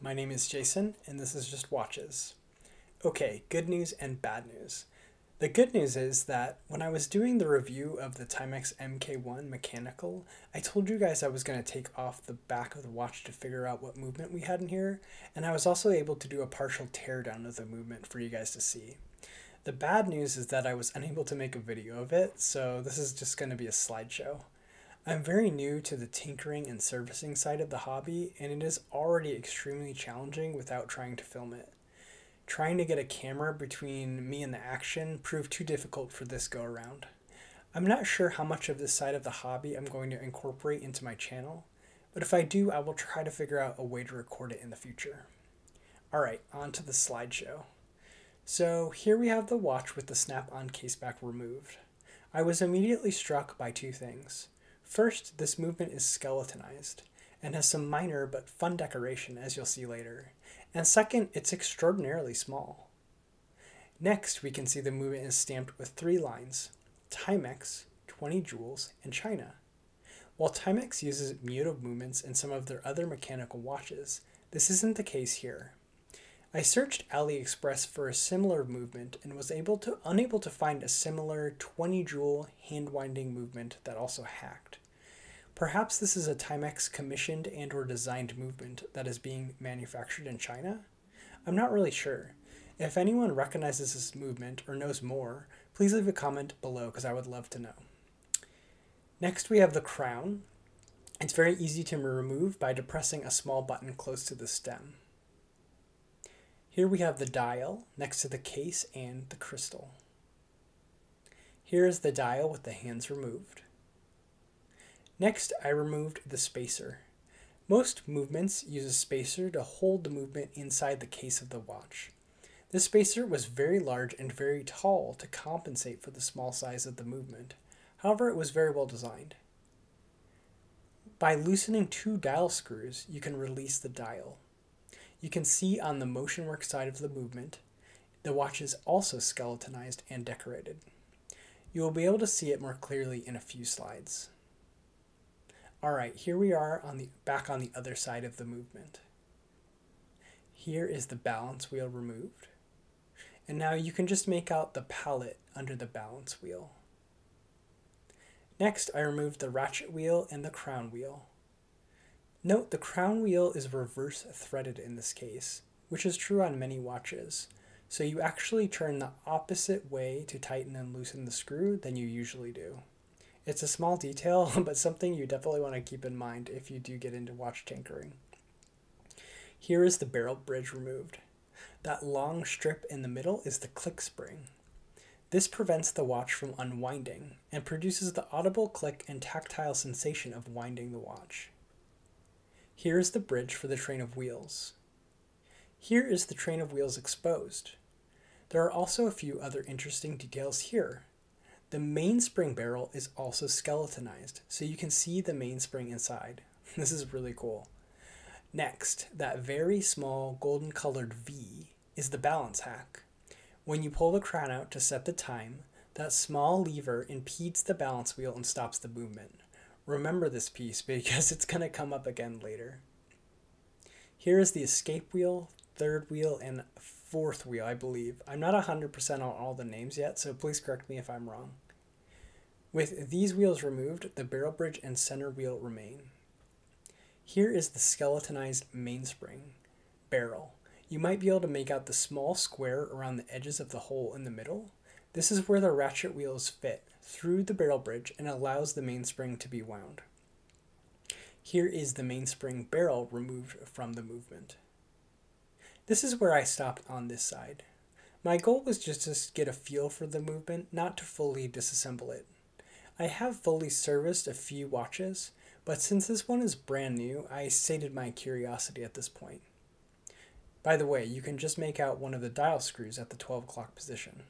my name is Jason, and this is Just Watches. Okay, good news and bad news. The good news is that when I was doing the review of the Timex MK1 mechanical, I told you guys I was going to take off the back of the watch to figure out what movement we had in here, and I was also able to do a partial teardown of the movement for you guys to see. The bad news is that I was unable to make a video of it, so this is just going to be a slideshow. I'm very new to the tinkering and servicing side of the hobby, and it is already extremely challenging without trying to film it. Trying to get a camera between me and the action proved too difficult for this go around. I'm not sure how much of this side of the hobby I'm going to incorporate into my channel, but if I do, I will try to figure out a way to record it in the future. Alright, on to the slideshow. So here we have the watch with the snap-on caseback removed. I was immediately struck by two things. First, this movement is skeletonized and has some minor but fun decoration as you'll see later. And second, it's extraordinarily small. Next, we can see the movement is stamped with three lines, Timex, 20 jewels, and China. While Timex uses Miyota movements in some of their other mechanical watches, this isn't the case here. I searched AliExpress for a similar movement and was able to unable to find a similar 20 jewel hand winding movement that also hacked. Perhaps this is a Timex commissioned and or designed movement that is being manufactured in China? I'm not really sure. If anyone recognizes this movement or knows more, please leave a comment below because I would love to know. Next we have the crown. It's very easy to remove by depressing a small button close to the stem. Here we have the dial next to the case and the crystal. Here is the dial with the hands removed. Next, I removed the spacer. Most movements use a spacer to hold the movement inside the case of the watch. This spacer was very large and very tall to compensate for the small size of the movement. However, it was very well designed. By loosening two dial screws, you can release the dial. You can see on the motionwork side of the movement, the watch is also skeletonized and decorated. You will be able to see it more clearly in a few slides. All right, here we are on the back on the other side of the movement. Here is the balance wheel removed. And now you can just make out the pallet under the balance wheel. Next, I removed the ratchet wheel and the crown wheel. Note the crown wheel is reverse threaded in this case, which is true on many watches. So you actually turn the opposite way to tighten and loosen the screw than you usually do. It's a small detail, but something you definitely want to keep in mind if you do get into watch tinkering. Here is the barrel bridge removed. That long strip in the middle is the click spring. This prevents the watch from unwinding and produces the audible click and tactile sensation of winding the watch. Here is the bridge for the train of wheels. Here is the train of wheels exposed. There are also a few other interesting details here, the mainspring barrel is also skeletonized, so you can see the mainspring inside. This is really cool. Next, that very small golden colored V is the balance hack. When you pull the crown out to set the time, that small lever impedes the balance wheel and stops the movement. Remember this piece because it's going to come up again later. Here is the escape wheel, third wheel, and fourth wheel, I believe. I'm not 100% on all the names yet, so please correct me if I'm wrong. With these wheels removed, the barrel bridge and center wheel remain. Here is the skeletonized mainspring barrel. You might be able to make out the small square around the edges of the hole in the middle. This is where the ratchet wheels fit through the barrel bridge and allows the mainspring to be wound. Here is the mainspring barrel removed from the movement. This is where I stopped on this side. My goal was just to get a feel for the movement, not to fully disassemble it. I have fully serviced a few watches, but since this one is brand new, I sated my curiosity at this point. By the way, you can just make out one of the dial screws at the 12 o'clock position.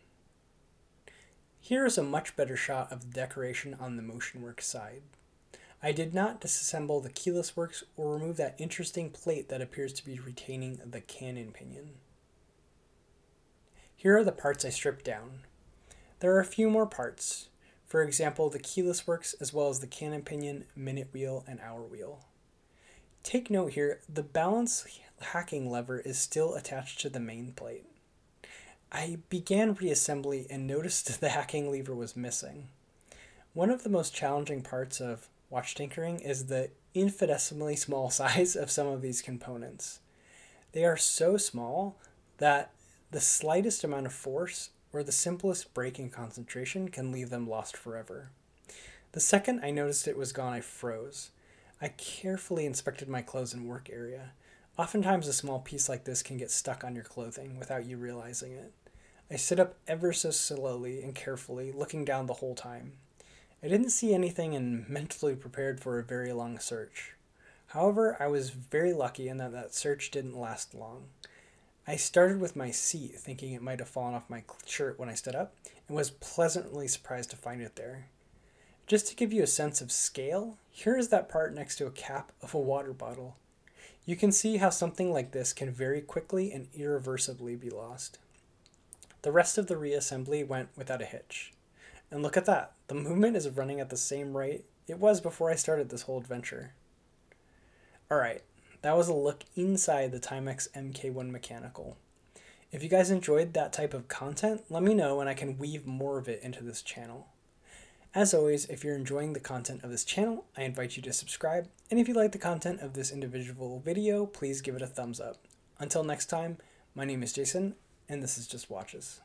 Here is a much better shot of the decoration on the motionwork side. I did not disassemble the keyless works or remove that interesting plate that appears to be retaining the cannon pinion. Here are the parts I stripped down. There are a few more parts, for example the keyless works as well as the cannon pinion, minute wheel, and hour wheel. Take note here, the balance hacking lever is still attached to the main plate. I began reassembly and noticed the hacking lever was missing. One of the most challenging parts of watch tinkering is the infinitesimally small size of some of these components. They are so small that the slightest amount of force or the simplest break in concentration can leave them lost forever. The second I noticed it was gone, I froze. I carefully inspected my clothes and work area. Oftentimes, a small piece like this can get stuck on your clothing without you realizing it. I stood up ever so slowly and carefully, looking down the whole time. I didn't see anything and mentally prepared for a very long search. However, I was very lucky in that that search didn't last long. I started with my seat, thinking it might have fallen off my shirt when I stood up, and was pleasantly surprised to find it there. Just to give you a sense of scale, here is that part next to a cap of a water bottle. You can see how something like this can very quickly and irreversibly be lost. The rest of the reassembly went without a hitch. And look at that, the movement is running at the same rate it was before I started this whole adventure. Alright, that was a look inside the Timex MK1 Mechanical. If you guys enjoyed that type of content, let me know and I can weave more of it into this channel. As always, if you're enjoying the content of this channel, I invite you to subscribe, and if you like the content of this individual video, please give it a thumbs up. Until next time, my name is Jason, and this is Just Watches.